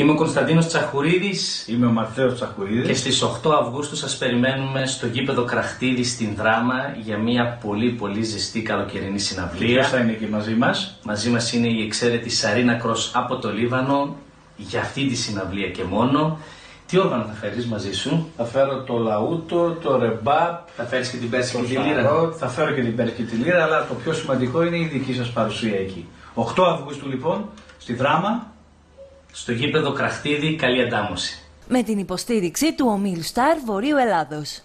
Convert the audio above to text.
Είμαι ο Κωνσταντίνος Τσαχουρίδης Είμαι ο Μαρθέος Τσαχουρίδης και στις 8 Αυγούστου σας περιμένουμε στο γήπεδο Κραχτίδη στην Δράμα για μια πολύ πολύ ζεστή καλοκαιρινή Ποιος συναυλία. θα είναι εκεί μαζί μας; Μαζί μας είναι η εξαίρετη Σαρίνα Κρός από το Λίβανο για αυτή τη συναυλία και μόνο. Τι όργανο θα φέρεις μαζί σου, Θα φέρω το λαούτο, το ρεμπάπ, θα φέρεις και την το πέρσικη τη λύρα. σαρό, θα φέρω και την πέρκη τη λύρα, αλλά το πιο σημαντικό είναι η δική σας παρουσία εκεί. 8 Αυγούστου λοιπόν, στη Δράμα, Στο γήπεδο Κραχτίδη καλή αντάμωση. Με την υποστήριξη του Ομίλου Σταρ Βορείου Ελλάδος.